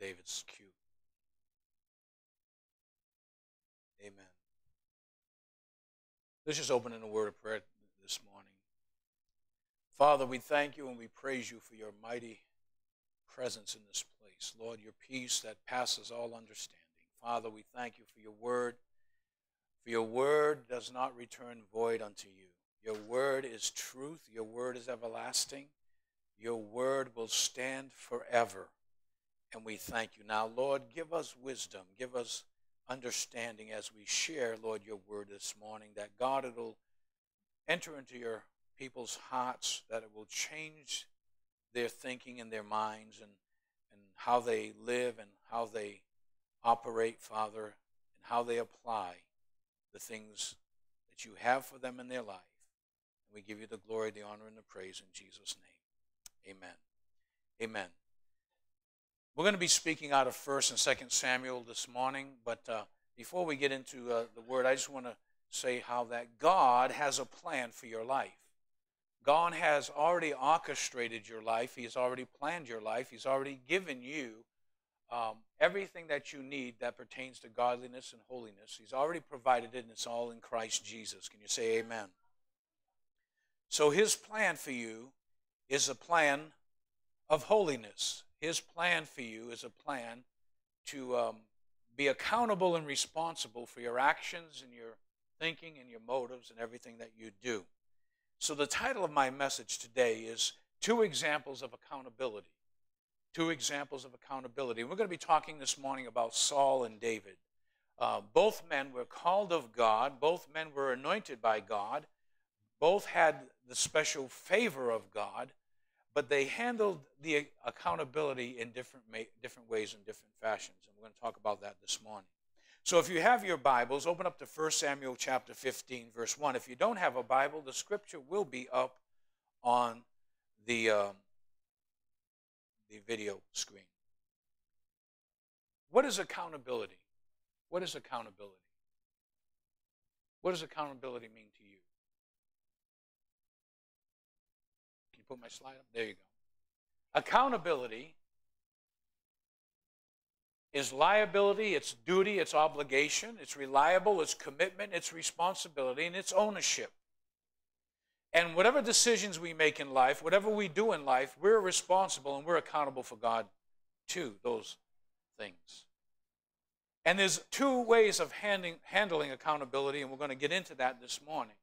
David's cue. Amen. Let's just open in a word of prayer this morning. Father, we thank you and we praise you for your mighty presence in this place. Lord, your peace that passes all understanding. Father, we thank you for your word. For your word does not return void unto you. Your word is truth. Your word is everlasting. Your word will stand forever. And we thank you. Now, Lord, give us wisdom. Give us understanding as we share, Lord, your word this morning, that God, it'll enter into your people's hearts, that it will change their thinking and their minds and, and how they live and how they operate, Father, and how they apply the things that you have for them in their life. We give you the glory, the honor, and the praise in Jesus' name. Amen. Amen. We're going to be speaking out of 1st and 2nd Samuel this morning, but uh, before we get into uh, the word, I just want to say how that God has a plan for your life. God has already orchestrated your life. He's already planned your life. He's already given you um, everything that you need that pertains to godliness and holiness. He's already provided it, and it's all in Christ Jesus. Can you say amen? So, His plan for you is a plan of holiness. His plan for you is a plan to um, be accountable and responsible for your actions and your thinking and your motives and everything that you do. So, the title of my message today is Two Examples of Accountability. Two examples of accountability. We're going to be talking this morning about Saul and David. Uh, both men were called of God, both men were anointed by God, both had the special favor of God, but they handled the accountability in different, different ways and different fashions. And we're going to talk about that this morning. So if you have your Bibles, open up to 1 Samuel chapter 15, verse 1. If you don't have a Bible, the scripture will be up on the, um, the video screen. What is accountability? What is accountability? What does accountability mean to you? You put my slide up? There you go. Accountability is liability, it's duty, it's obligation, it's reliable, it's commitment, it's responsibility, and it's ownership. And whatever decisions we make in life, whatever we do in life, we're responsible and we're accountable for God to those things. And there's two ways of handling, handling accountability, and we're going to get into that this morning.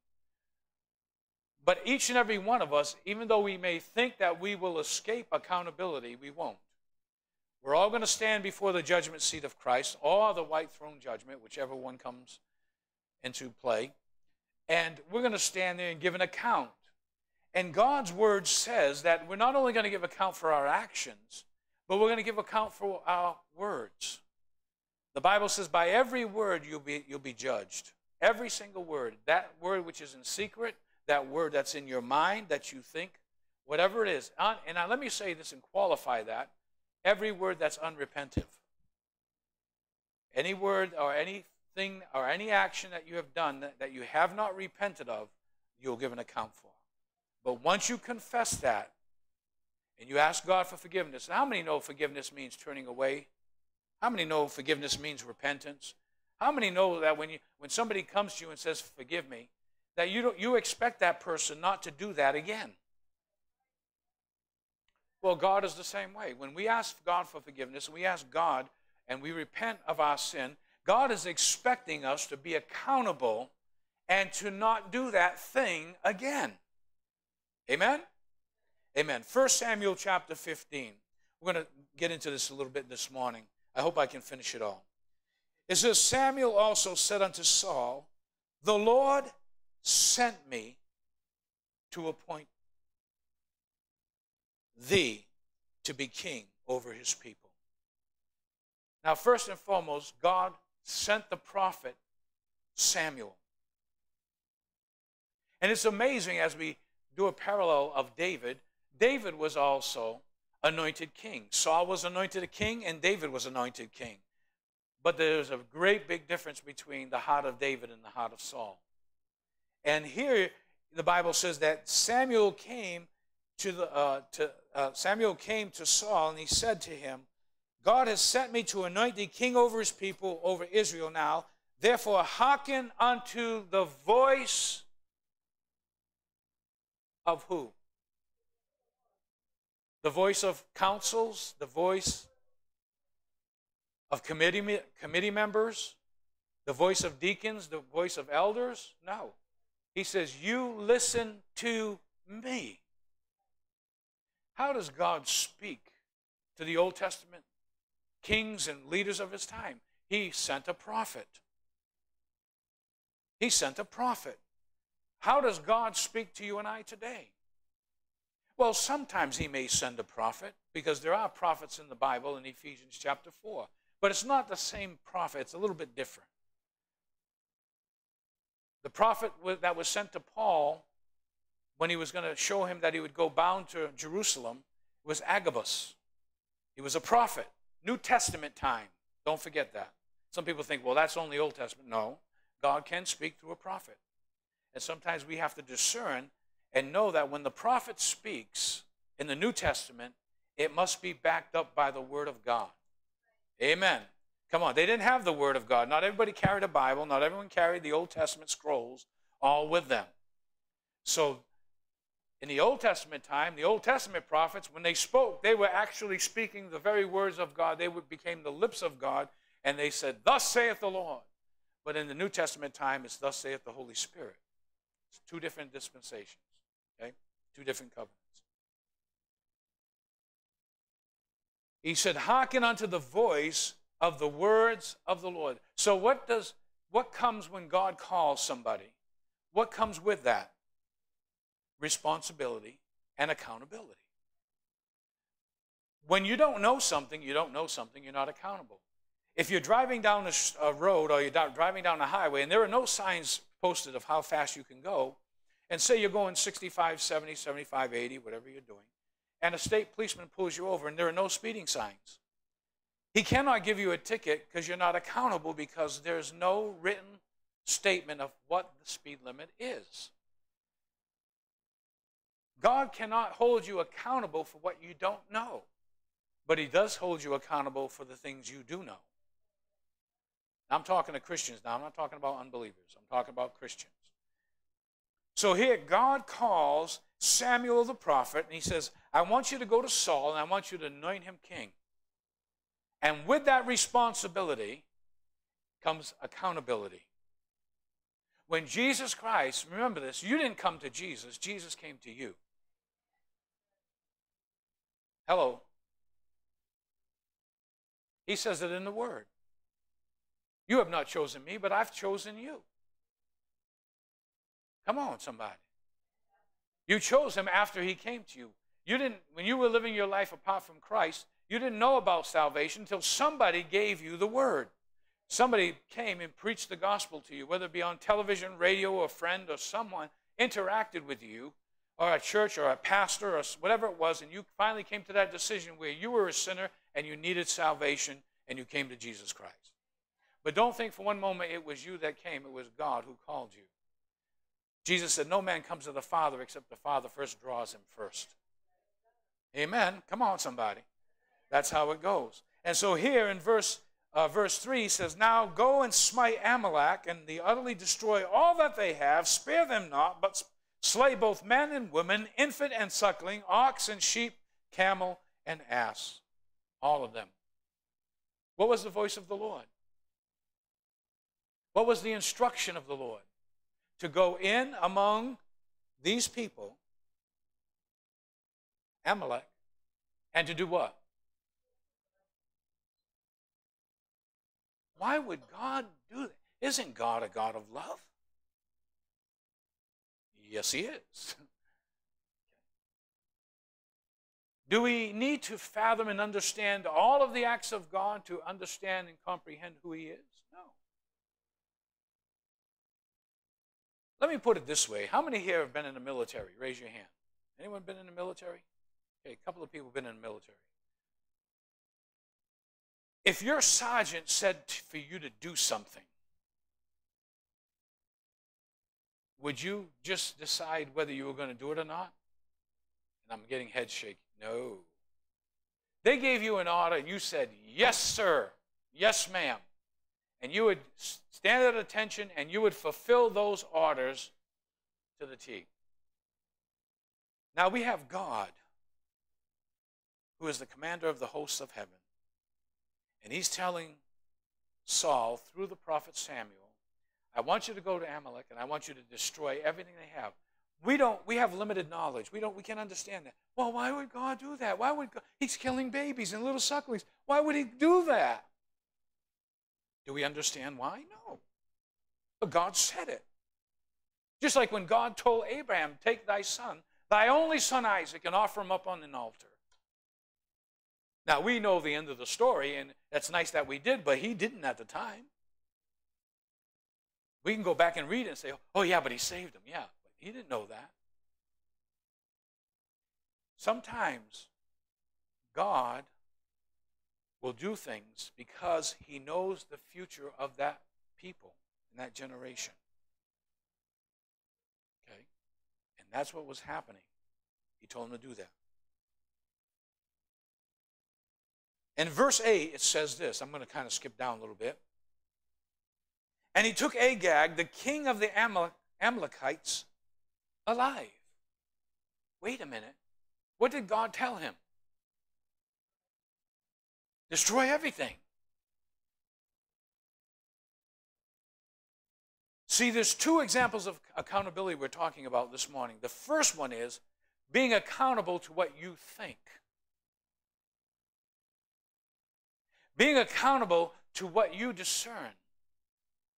But each and every one of us, even though we may think that we will escape accountability, we won't. We're all going to stand before the judgment seat of Christ, or the white throne judgment, whichever one comes into play. And we're going to stand there and give an account. And God's word says that we're not only going to give account for our actions, but we're going to give account for our words. The Bible says, by every word you'll be, you'll be judged. Every single word. That word which is in secret, that word that's in your mind, that you think, whatever it is. Uh, and now let me say this and qualify that every word that's unrepentive. Any word or anything or any action that you have done that, that you have not repented of, you'll give an account for. But once you confess that and you ask God for forgiveness, how many know forgiveness means turning away? How many know forgiveness means repentance? How many know that when, you, when somebody comes to you and says, Forgive me, that you, don't, you expect that person not to do that again? Well, God is the same way. When we ask God for forgiveness, we ask God and we repent of our sin, God is expecting us to be accountable and to not do that thing again. Amen? Amen. 1 Samuel chapter 15. We're going to get into this a little bit this morning. I hope I can finish it all. It says, Samuel also said unto Saul, The Lord sent me to appoint thee to be king over his people. Now, first and foremost, God sent the prophet Samuel. And it's amazing as we do a parallel of David, David was also anointed king. Saul was anointed a king, and David was anointed king. But there's a great big difference between the heart of David and the heart of Saul. And here the Bible says that Samuel came to the, uh, to, uh, Samuel came to Saul and he said to him, God has sent me to anoint thee king over his people, over Israel now. Therefore, hearken unto the voice of who? The voice of councils, the voice of committee, committee members, the voice of deacons, the voice of elders? No. He says, You listen to me. How does God speak to the Old Testament kings and leaders of his time? He sent a prophet. He sent a prophet. How does God speak to you and I today? Well, sometimes he may send a prophet because there are prophets in the Bible in Ephesians chapter 4. But it's not the same prophet, it's a little bit different. The prophet that was sent to Paul when he was going to show him that he would go bound to Jerusalem was Agabus. He was a prophet, New Testament time. Don't forget that. Some people think, well, that's only Old Testament. No, God can speak through a prophet. And sometimes we have to discern and know that when the prophet speaks in the New Testament, it must be backed up by the Word of God. Amen. Come on, they didn't have the Word of God. Not everybody carried a Bible, not everyone carried the Old Testament scrolls all with them. So, in the Old Testament time, the Old Testament prophets, when they spoke, they were actually speaking the very words of God. They became the lips of God, and they said, Thus saith the Lord. But in the New Testament time, it's Thus saith the Holy Spirit. It's two different dispensations, okay? Two different covenants. He said, Hearken unto the voice of the words of the Lord. So what does what comes when God calls somebody? What comes with that? Responsibility and accountability. When you don't know something, you don't know something, you're not accountable. If you're driving down a, road or you're driving down a highway and there are no signs posted of how fast you can go, and say you're going 65, 70, 75, 80, whatever you're doing, and a state policeman pulls you over and there are no speeding signs, he cannot give you a ticket because you're not accountable because there's no written statement of what the speed limit is. God cannot hold you accountable for what you don't know, but He does hold you accountable for the things you do know. I'm talking to Christians now, I'm not talking about unbelievers, I'm talking about Christians. So here, God calls Samuel the prophet, and He says, I want you to go to Saul and I want you to anoint him king. And with that responsibility comes accountability. When Jesus Christ, remember this, you didn't come to Jesus, Jesus came to you. Hello. He says it in the Word. You have not chosen me, but I've chosen you. Come on, somebody. You chose him after he came to you. You didn't, when you were living your life apart from Christ, you didn't know about salvation until somebody gave you the word. Somebody came and preached the gospel to you, whether it be on television, radio, a friend, or someone interacted with you, or a church, or a pastor, or whatever it was, and you finally came to that decision where you were a sinner and you needed salvation and you came to Jesus Christ. But don't think for one moment it was you that came, it was God who called you. Jesus said, No man comes to the Father except the Father first draws him first. Amen. Come on, somebody. That's how it goes. And so here in verse uh, verse 3 says, Now go and smite Amalek and the utterly destroy all that they have, spare them not, but slay both men and women, infant and suckling, ox and sheep, camel and ass. All of them. What was the voice of the Lord? What was the instruction of the Lord? To go in among these people, Amalek, and to do what? Why would God do that? Isn't God a God of love? Yes, He is. Do we need to fathom and understand all of the acts of God to understand and comprehend who He is? No. Let me put it this way. How many here have been in the military? Raise your hand. Anyone been in the military? Okay, a couple of people have been in the military. If your sergeant said for you to do something, would you just decide whether you were going to do it or not? And I'm getting head shaking. No. They gave you an order and you said, Yes, sir. Yes, ma'am. And you would stand at attention and you would fulfill those orders to the T. Now we have God, who is the commander of the hosts of heaven. And he's telling Saul through the prophet Samuel, I want you to go to Amalek and I want you to destroy everything they have. We don't we have limited knowledge. We don't we can't understand that. Well, why would God do that? Why would God, he's killing babies and little sucklings? Why would he do that? Do we understand why? No. But God said it. Just like when God told Abraham, Take thy son, thy only son Isaac, and offer him up on an altar. Now, we know the end of the story, and that's nice that we did, but he didn't at the time. We can go back and read it and say, oh, yeah, but he saved him. Yeah, but he didn't know that. Sometimes God will do things because he knows the future of that people and that generation. Okay? And that's what was happening. He told him to do that. In verse 8, it says this. I'm going to kind of skip down a little bit. And he took Agag, the king of the Amalekites, alive. Wait a minute. What did God tell him? Destroy everything. See, there's two examples of accountability we're talking about this morning. The first one is being accountable to what you think. Being accountable to what you discern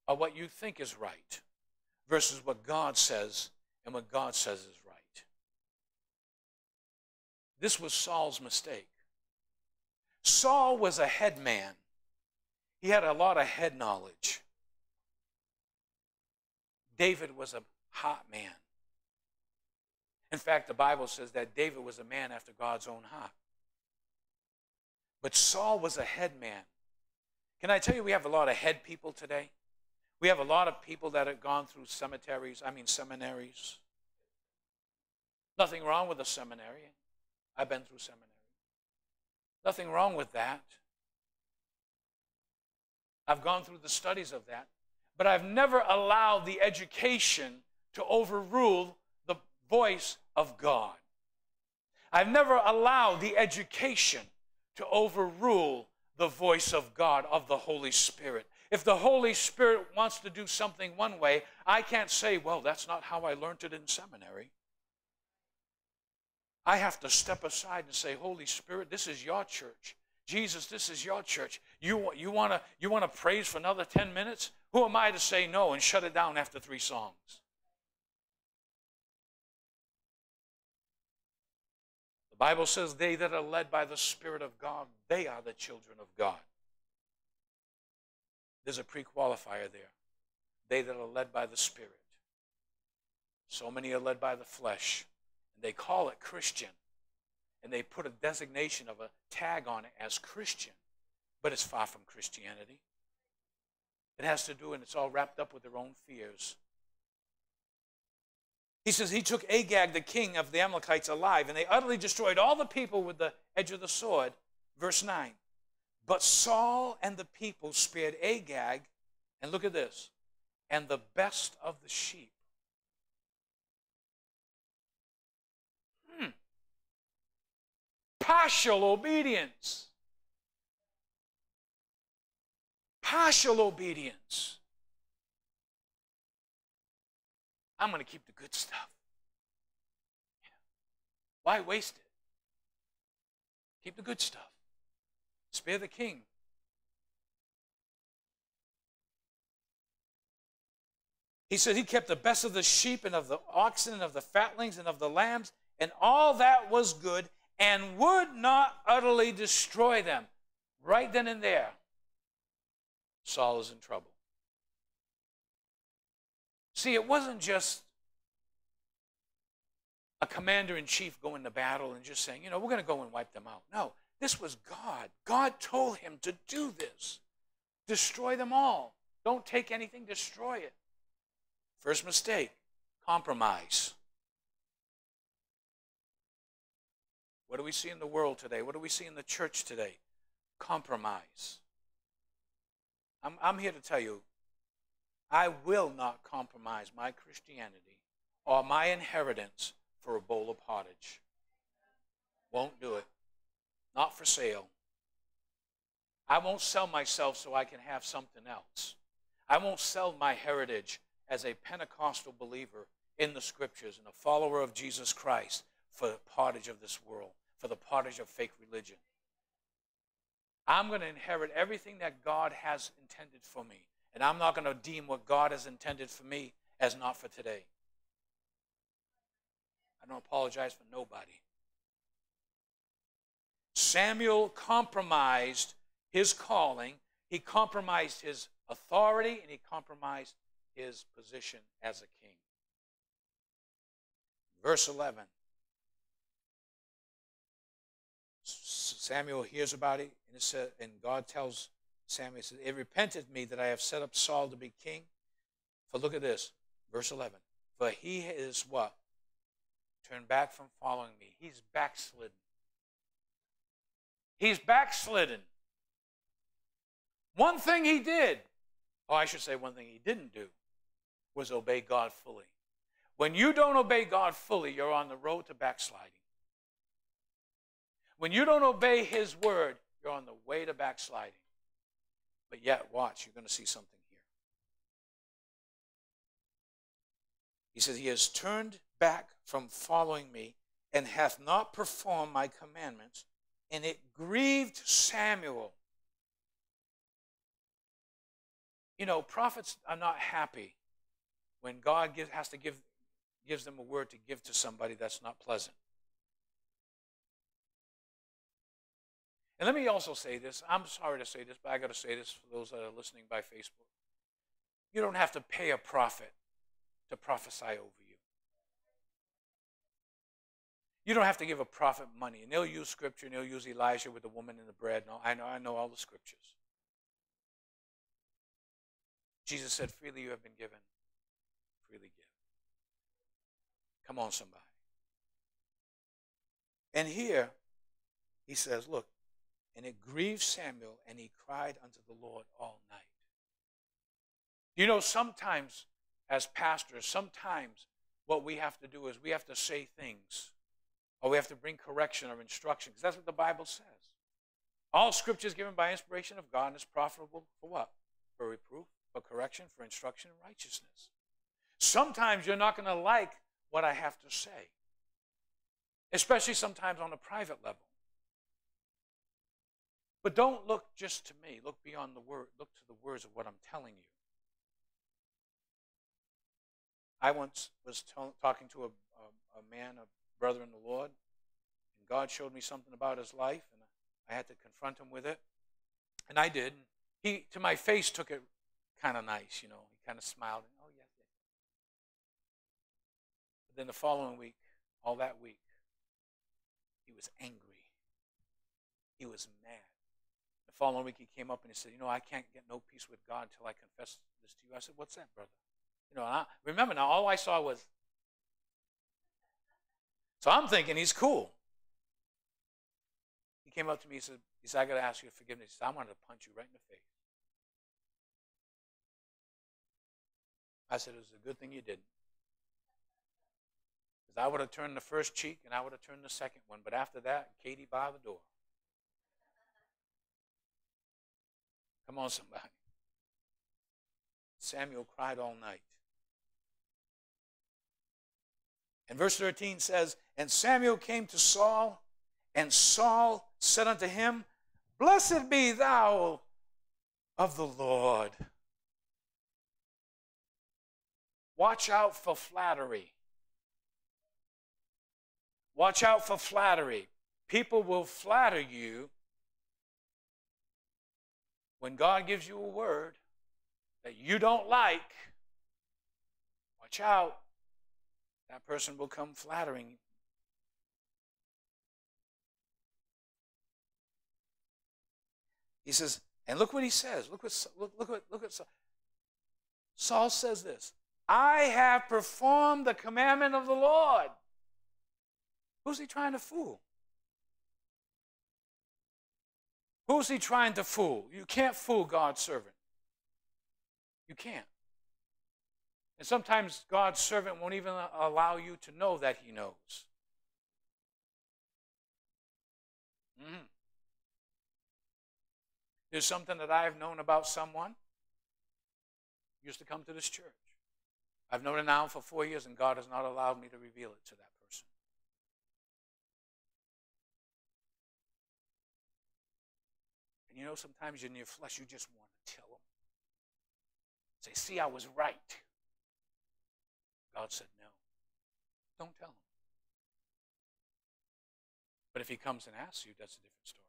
or what you think is right versus what God says and what God says is right. This was Saul's mistake. Saul was a head man. He had a lot of head knowledge. David was a hot man. In fact, the Bible says that David was a man after God's own heart. But Saul was a head man. Can I tell you, we have a lot of head people today? We have a lot of people that have gone through cemeteries, I mean, seminaries. Nothing wrong with a seminary. I've been through seminary. Nothing wrong with that. I've gone through the studies of that. But I've never allowed the education to overrule the voice of God. I've never allowed the education to overrule the voice of God, of the Holy Spirit. If the Holy Spirit wants to do something one way, I can't say, well, that's not how I learned it in seminary. I have to step aside and say, Holy Spirit, this is your church. Jesus, this is your church. You, you want to you wanna praise for another 10 minutes? Who am I to say no and shut it down after three songs? Bible says, They that are led by the Spirit of God, they are the children of God. There's a pre qualifier there. They that are led by the Spirit. So many are led by the flesh. And they call it Christian. And they put a designation of a tag on it as Christian. But it's far from Christianity. It has to do, and it's all wrapped up with their own fears. He says he took Agag, the king of the Amalekites, alive, and they utterly destroyed all the people with the edge of the sword. Verse 9. But Saul and the people spared Agag, and look at this, and the best of the sheep. Hmm. Partial obedience. Partial obedience. I'm going to keep the good stuff. Why waste it? Keep the good stuff. Spare the king. He said he kept the best of the sheep and of the oxen and of the fatlings and of the lambs, and all that was good, and would not utterly destroy them. Right then and there, Saul is in trouble. See, it wasn't just a commander in chief going to battle and just saying, you know, we're going to go and wipe them out. No, this was God. God told him to do this destroy them all. Don't take anything, destroy it. First mistake compromise. What do we see in the world today? What do we see in the church today? Compromise. I'm, I'm here to tell you, I will not compromise my Christianity or my inheritance for a bowl of pottage. Won't do it. Not for sale. I won't sell myself so I can have something else. I won't sell my heritage as a Pentecostal believer in the scriptures and a follower of Jesus Christ for the pottage of this world, for the pottage of fake religion. I'm going to inherit everything that God has intended for me. And I'm not going to deem what God has intended for me as not for today. I don't apologize for nobody. Samuel compromised his calling, he compromised his authority, and he compromised his position as a king. Verse 11 Samuel hears about it, and, it said, and God tells Samuel, says, It repented me that I have set up Saul to be king. For look at this, verse 11. For he is what? Turned back from following me. He's backslidden. He's backslidden. One thing he did, or I should say, one thing he didn't do, was obey God fully. When you don't obey God fully, you're on the road to backsliding. When you don't obey His word, you're on the way to backsliding. But yet, watch, you're going to see something here. He says, He has turned back from following me and hath not performed my commandments, and it grieved Samuel. You know, prophets are not happy when God give, has to give gives them a word to give to somebody that's not pleasant. And let me also say this. I'm sorry to say this, but I got to say this for those that are listening by Facebook. You don't have to pay a prophet to prophesy over you. You don't have to give a prophet money. And they'll use scripture and they'll use Elijah with the woman and the bread. No, I know, I know all the scriptures. Jesus said, freely you have been given, freely give. Come on, somebody. And here, he says, Look, and it grieved Samuel, and he cried unto the Lord all night. You know, sometimes as pastors, sometimes what we have to do is we have to say things, or we have to bring correction or instruction, because that's what the Bible says. All scripture is given by inspiration of God and is profitable for what? For reproof, for correction, for instruction in righteousness. Sometimes you're not going to like what I have to say, especially sometimes on a private level. But don't look just to me. Look beyond the word. Look to the words of what I'm telling you. I once was talking to a, a, a, man, a brother in the Lord, and God showed me something about his life, and I had to confront him with it. And I did. He, to my face, took it kind of nice, you know. He kind of smiled. Oh But then the following week, all that week, he was angry. He was mad. The following week, he came up and he said, You know, I can't get no peace with God until I confess this to you. I said, What's that, brother? You know, I, remember now, all I saw was. So I'm thinking he's cool. He came up to me, he said, he said I got to ask you for forgiveness. He said, I wanted to punch you right in the face. I said, It was a good thing you didn't. Because I would have turned the first cheek and I would have turned the second one. But after that, Katie by the door. Come on, somebody. Samuel cried all night. And verse 13 says, And Samuel came to Saul, and Saul said unto him, Blessed be thou of the Lord. Watch out for flattery. Watch out for flattery. People will flatter you when God gives you a word that you don't like. Watch out. That person will come flattering you. He says, and look what he says. Look what look, look what look at Saul. Saul says this. I have performed the commandment of the Lord. Who's he trying to fool? Who's he trying to fool? You can't fool God's servant. You can't. And sometimes God's servant won't even allow you to know that he knows. Mm. There's something that I've known about someone. Used to come to this church. I've known it now for four years, and God has not allowed me to reveal it to that person. And you know, sometimes in your flesh, you just want to tell them. Say, see, I was right. God said no. Don't tell him. But if he comes and asks you, that's a different story.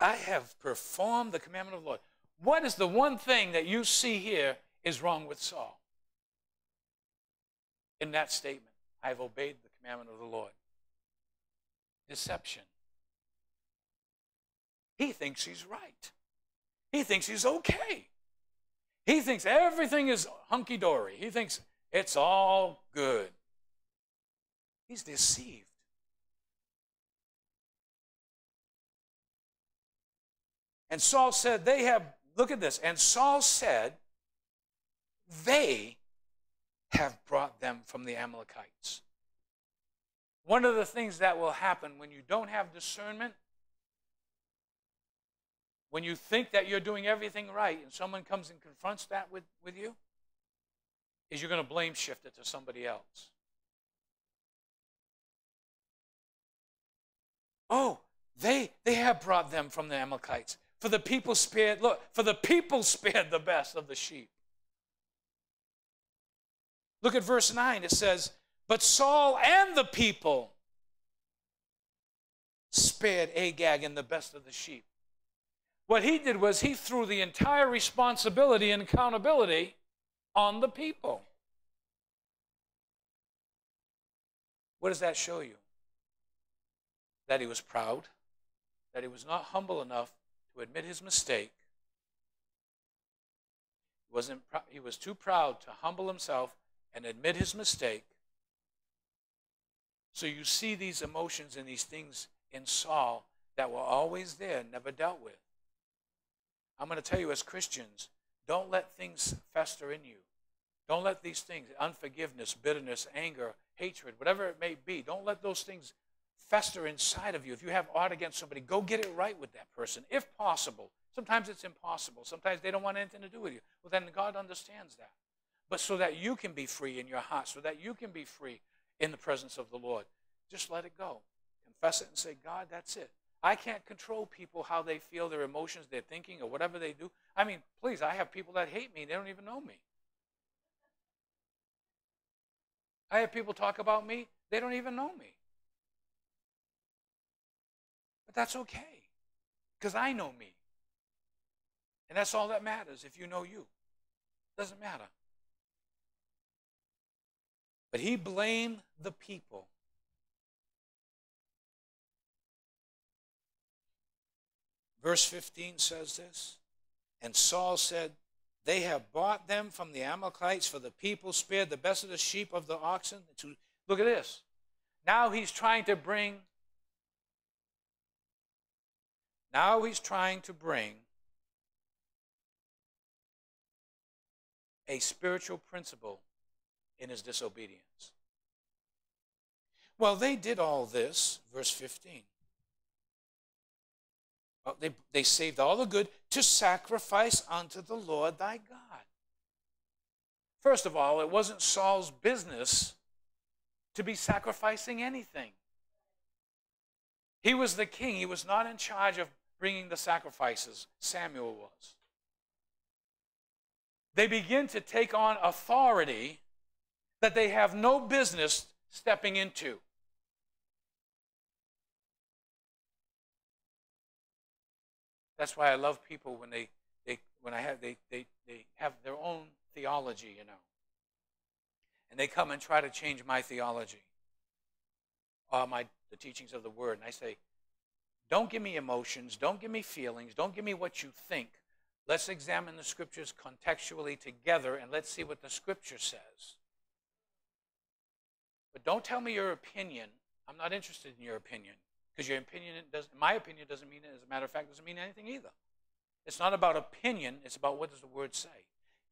I have performed the commandment of the Lord. What is the one thing that you see here is wrong with Saul? In that statement, I have obeyed the commandment of the Lord. Deception. He thinks he's right. He thinks he's okay. He thinks everything is hunky dory. He thinks it's all good. He's deceived. And Saul said, They have, look at this. And Saul said, They have brought them from the Amalekites. One of the things that will happen when you don't have discernment, when you think that you're doing everything right and someone comes and confronts that with, with you, is you're going to blame shift it to somebody else. Oh, they, they have brought them from the Amalekites. For the people spared, look, for the people spared the best of the sheep. Look at verse 9. It says, But Saul and the people spared Agag and the best of the sheep. What he did was he threw the entire responsibility and accountability on the people. What does that show you? That he was proud, that he was not humble enough to admit his mistake. He, wasn't, he was too proud to humble himself and admit his mistake. So you see these emotions and these things in Saul that were always there, never dealt with. I'm going to tell you as Christians, don't let things fester in you. Don't let these things, unforgiveness, bitterness, anger, hatred, whatever it may be, don't let those things fester inside of you. If you have aught against somebody, go get it right with that person, if possible. Sometimes it's impossible. Sometimes they don't want anything to do with you. Well, then God understands that. But so that you can be free in your heart, so that you can be free in the presence of the Lord, just let it go. Confess it and say, God, that's it. I can't control people how they feel, their emotions, their thinking, or whatever they do. I mean, please, I have people that hate me, they don't even know me. I have people talk about me, they don't even know me. But that's okay because I know me. And that's all that matters if you know you. Doesn't matter. But he blamed the people. Verse 15 says this And Saul said, They have bought them from the Amalekites, for the people spared the best of the sheep of the oxen. Look at this. Now he's trying to bring now he's trying to bring a spiritual principle in his disobedience. Well, they did all this, verse 15. Well, they, they saved all the good to sacrifice unto the Lord thy God. First of all, it wasn't Saul's business to be sacrificing anything. He was the king. He was not in charge of bringing the sacrifices. Samuel was. They begin to take on authority that they have no business stepping into. That's why I love people when they, they when I have they, they, they have their own theology, you know. And they come and try to change my theology. Or my the teachings of the word. And I say, don't give me emotions. Don't give me feelings. Don't give me what you think. Let's examine the scriptures contextually together and let's see what the scripture says. But don't tell me your opinion. I'm not interested in your opinion Because your opinion doesn't, my opinion doesn't mean, it. as a matter of fact, doesn't mean anything either. It's not about opinion, it's about what does the word say.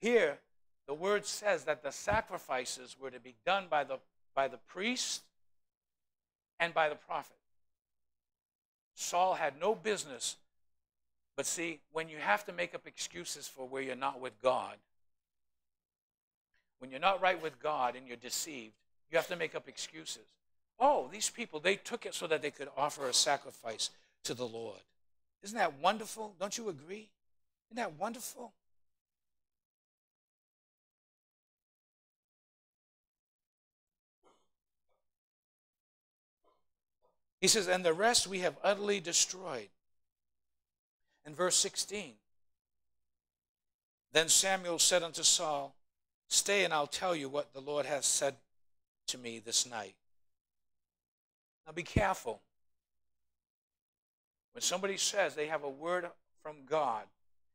Here, the word says that the sacrifices were to be done by the, by the priest and by the prophet. Saul had no business. But see, when you have to make up excuses for where you're not with God, when you're not right with God and you're deceived, you have to make up excuses. Oh, these people, they took it so that they could offer a sacrifice to the Lord. Isn't that wonderful? Don't you agree? Isn't that wonderful? He says, and the rest we have utterly destroyed. In verse 16, then Samuel said unto Saul, Stay, and I'll tell you what the Lord has said to me this night. Now be careful. When somebody says they have a word from God,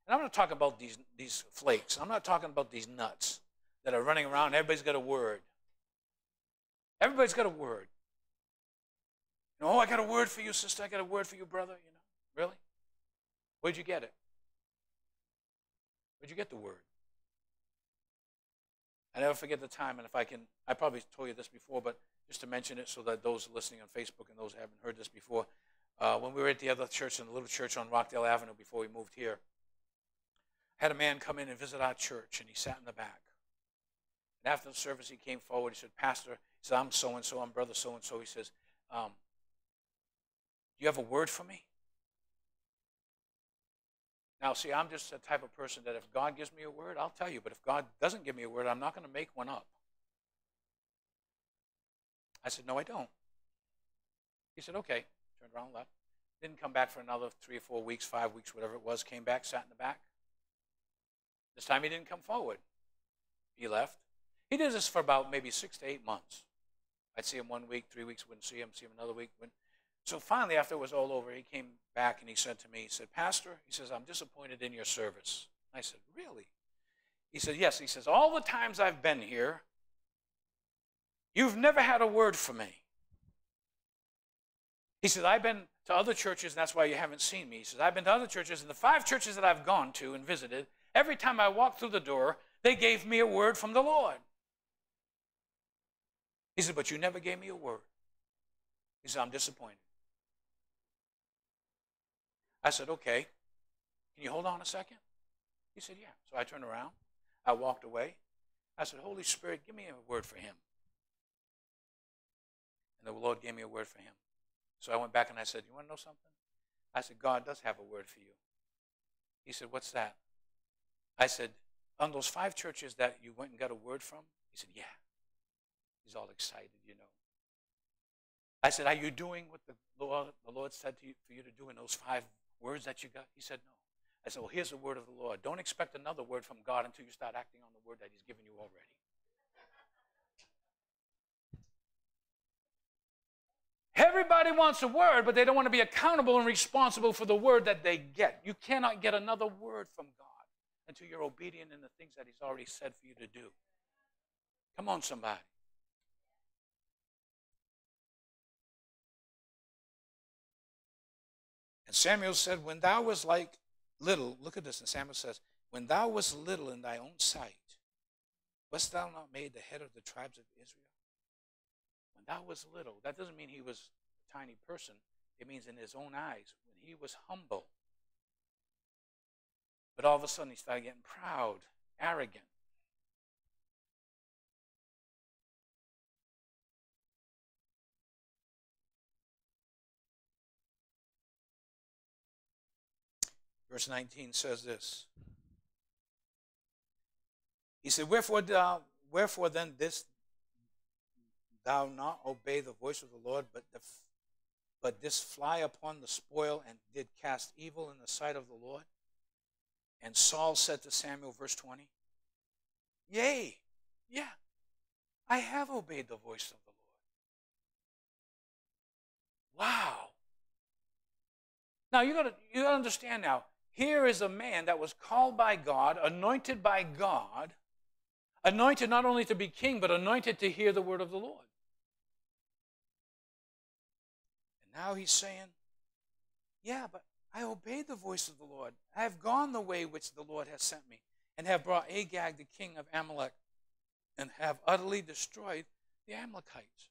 and I'm not talking about these, these flakes, I'm not talking about these nuts that are running around, everybody's got a word. Everybody's got a word. You know, oh, I got a word for you, sister. I got a word for you, brother. You know, really? Where'd you get it? Where'd you get the word? I never forget the time, and if I can, I probably told you this before, but just to mention it so that those listening on Facebook and those who haven't heard this before, uh, when we were at the other church, in the little church on Rockdale Avenue before we moved here, I had a man come in and visit our church, and he sat in the back. And after the service, he came forward. He said, Pastor, he said, I'm so and so, I'm brother so and so. He says, um, Do you have a word for me? Now, see, I'm just the type of person that if God gives me a word, I'll tell you. But if God doesn't give me a word, I'm not going to make one up. I said, No, I don't. He said, Okay. Turned around, left. Didn't come back for another three or four weeks, five weeks, whatever it was. Came back, sat in the back. This time he didn't come forward. He left. He did this for about maybe six to eight months. I'd see him one week, three weeks, wouldn't see him, see him another week. Wouldn't. So finally, after it was all over, he came back and he said to me, he said, Pastor, he says, I'm disappointed in your service. I said, Really? He said, Yes. He says, All the times I've been here, you've never had a word for me. He said, I've been to other churches, and that's why you haven't seen me. He says, I've been to other churches, and the five churches that I've gone to and visited, every time I walked through the door, they gave me a word from the Lord. He said, But you never gave me a word. He said, I'm disappointed. I said, okay. Can you hold on a second? He said, yeah. So I turned around. I walked away. I said, Holy Spirit, give me a word for him. And the Lord gave me a word for him. So I went back and I said, You want to know something? I said, God does have a word for you. He said, What's that? I said, On those five churches that you went and got a word from? He said, Yeah. He's all excited, you know. I said, Are you doing what the Lord, the Lord said to you, for you to do in those five words that you got? He said, No. I said, Well, here's the word of the Lord. Don't expect another word from God until you start acting on the word that He's given you already. Everybody wants a word, but they don't want to be accountable and responsible for the word that they get. You cannot get another word from God until you're obedient in the things that He's already said for you to do. Come on, somebody. And Samuel said, When thou was like little, look at this, and Samuel says, When thou was little in thy own sight, wast thou not made the head of the tribes of Israel? When thou was little, that doesn't mean he was a tiny person. It means in his own eyes, when he was humble. But all of a sudden he started getting proud, arrogant. Verse 19 says this. He said, Wherefore, thou, wherefore then this thou not obey the voice of the Lord, but, the, but this fly upon the spoil and did cast evil in the sight of the Lord? And Saul said to Samuel, verse 20, Yea, yeah, I have obeyed the voice of the Lord. Wow. Now you gotta you gotta understand now, here is a man that was called by God, anointed by God, anointed not only to be king, but anointed to hear the word of the Lord. And now he's saying, Yeah, but I obeyed the voice of the Lord. I have gone the way which the Lord has sent me, and have brought Agag, the king of Amalek, and have utterly destroyed the Amalekites.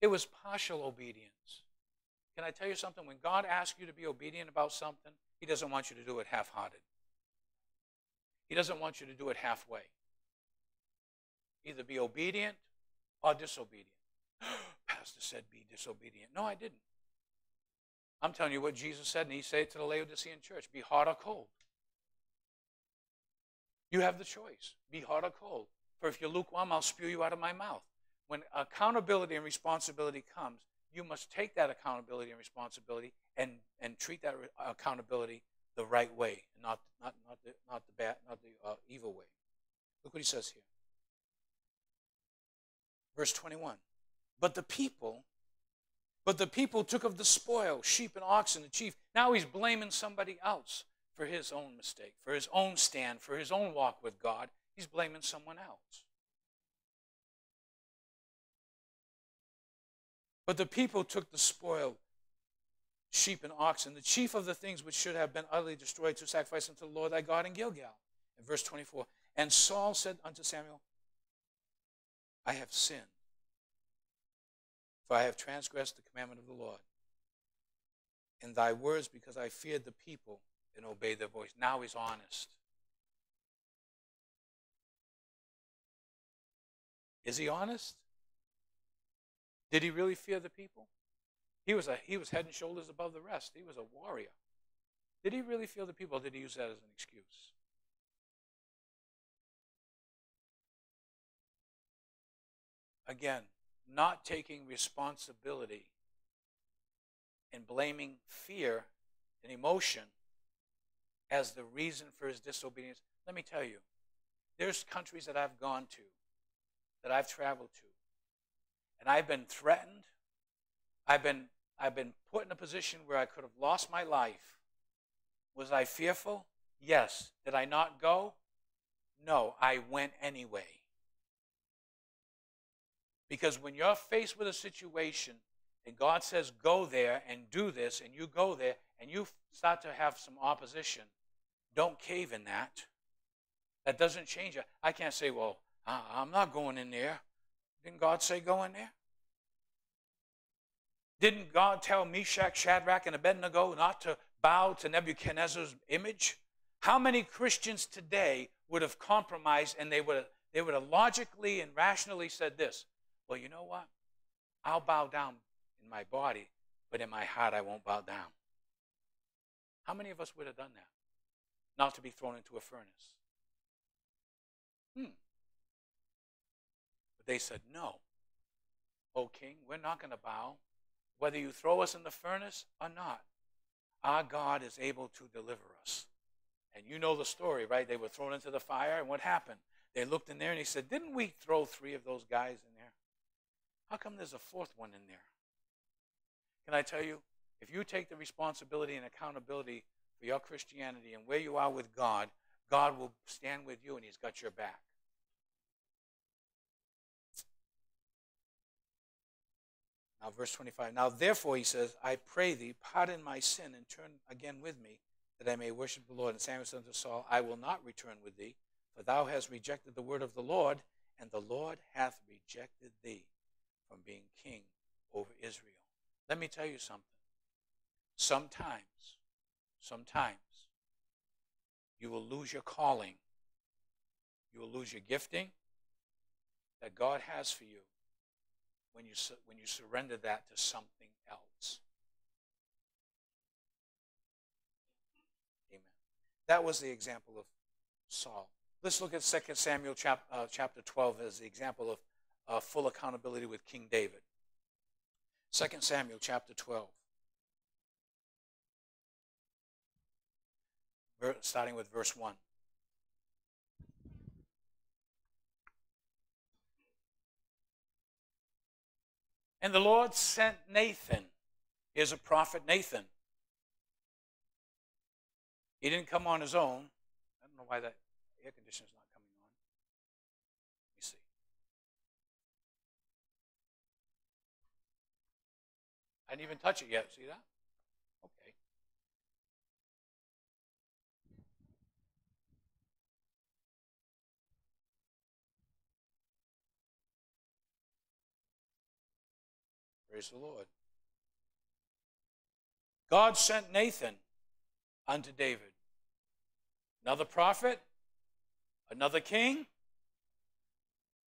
It was partial obedience. Can I tell you something? When God asks you to be obedient about something, He doesn't want you to do it half hearted. He doesn't want you to do it halfway. Either be obedient or disobedient. Pastor said be disobedient. No, I didn't. I'm telling you what Jesus said, and he said to the Laodicean church be hot or cold. You have the choice be hot or cold. For if you're lukewarm, I'll spew you out of my mouth. When accountability and responsibility comes, you must take that accountability and responsibility and, and treat that accountability the right way, not, not, not, the, not the bad, not the uh, evil way. Look what he says here. Verse 21. But the people, but the people took of the spoil, sheep and oxen, the chief. Now he's blaming somebody else for his own mistake, for his own stand, for his own walk with God. He's blaming someone else. But the people took the spoil, sheep and oxen, the chief of the things which should have been utterly destroyed to sacrifice unto the Lord thy God in Gilgal. In verse 24, and Saul said unto Samuel, I have sinned, for I have transgressed the commandment of the Lord in thy words because I feared the people and obeyed their voice. Now he's honest. Is he honest? Did he really fear the people? He was, a, he was head and shoulders above the rest. He was a warrior. Did he really fear the people, did he use that as an excuse? Again, not taking responsibility and blaming fear and emotion as the reason for his disobedience. Let me tell you, there's countries that I've gone to, that I've traveled to, and I've been threatened. I've been, I've been put in a position where I could have lost my life. Was I fearful? Yes. Did I not go? No, I went anyway. Because when you're faced with a situation and God says, go there and do this, and you go there and you start to have some opposition, don't cave in that. That doesn't change it. I can't say, well, uh, I'm not going in there. Didn't God say go in there? Didn't God tell Meshach, Shadrach, and Abednego not to bow to Nebuchadnezzar's image? How many Christians today would have compromised and they would have, they would have logically and rationally said this well, you know what? I'll bow down in my body, but in my heart I won't bow down. How many of us would have done that? Not to be thrown into a furnace. Hmm. They said, No. O king, we're not going to bow. Whether you throw us in the furnace or not, our God is able to deliver us. And you know the story, right? They were thrown into the fire, and what happened? They looked in there and he said, Didn't we throw three of those guys in there? How come there's a fourth one in there? Can I tell you, if you take the responsibility and accountability for your Christianity and where you are with God, God will stand with you and He's got your back. Now, verse 25. Now, therefore, he says, I pray thee, pardon my sin and turn again with me, that I may worship the Lord. And Samuel said unto Saul, I will not return with thee, for thou hast rejected the word of the Lord, and the Lord hath rejected thee from being king over Israel. Let me tell you something. Sometimes, sometimes, you will lose your calling. You will lose your gifting that God has for you when you, when you surrender that to something else. Amen. That was the example of Saul. Let's look at 2 Samuel chap, uh, chapter 12 as the example of uh, full accountability with King David. 2 Samuel chapter 12. Starting with verse 1. And the Lord sent Nathan. Here's a prophet, Nathan. He didn't come on his own. I don't know why that air conditioner's not coming on. Let me see. I didn't even touch it yet. See that? Okay. Praise the Lord. God sent Nathan unto David. Another prophet, another king,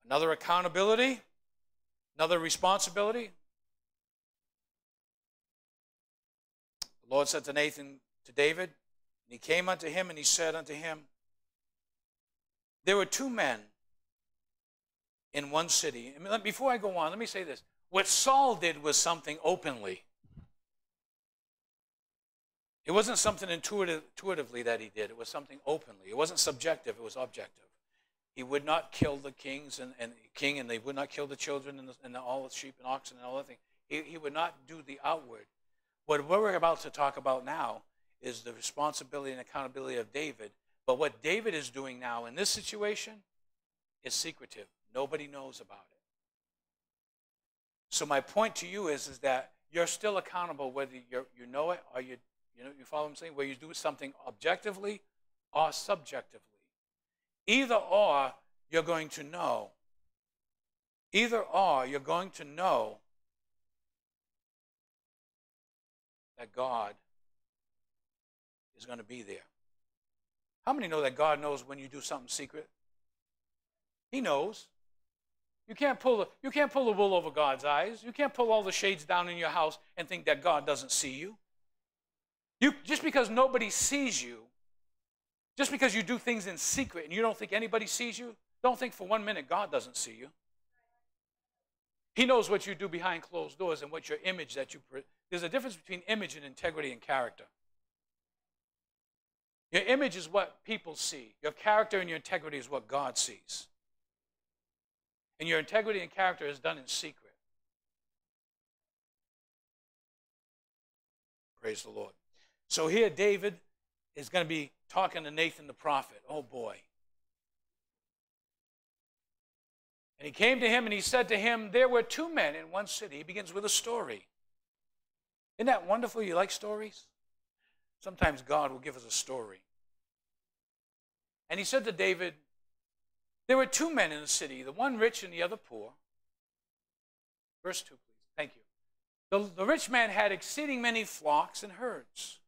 another accountability, another responsibility. The Lord said to Nathan, to David, and he came unto him and he said unto him, There were two men in one city. Before I go on, let me say this. What Saul did was something openly. It wasn't something intuitive, intuitively that he did. It was something openly. It wasn't subjective. It was objective. He would not kill the kings and, and king, and they would not kill the children and, the, and the, all the sheep and oxen and all that thing. He, he would not do the outward. What we're about to talk about now is the responsibility and accountability of David. But what David is doing now in this situation is secretive. Nobody knows about it. So my point to you is, is that you're still accountable whether you you know it or you you know you follow what I'm saying, where you do something objectively or subjectively. Either or you're going to know. Either or you're going to know that God is going to be there. How many know that God knows when you do something secret? He knows. You can't pull the, you can't pull the wool over God's eyes. You can't pull all the shades down in your house and think that God doesn't see you. You just because nobody sees you, just because you do things in secret and you don't think anybody sees you, don't think for one minute God doesn't see you. He knows what you do behind closed doors and what your image that you there's a difference between image and integrity and character. Your image is what people see. Your character and your integrity is what God sees. And your integrity and character is done in secret. Praise the Lord. So here, David is going to be talking to Nathan the prophet. Oh boy. And he came to him and he said to him, There were two men in one city. He begins with a story. Isn't that wonderful? You like stories? Sometimes God will give us a story. And he said to David, there were two men in the city, the one rich and the other poor. Verse 2, please. Thank you. The, the rich man had exceeding many flocks and herds.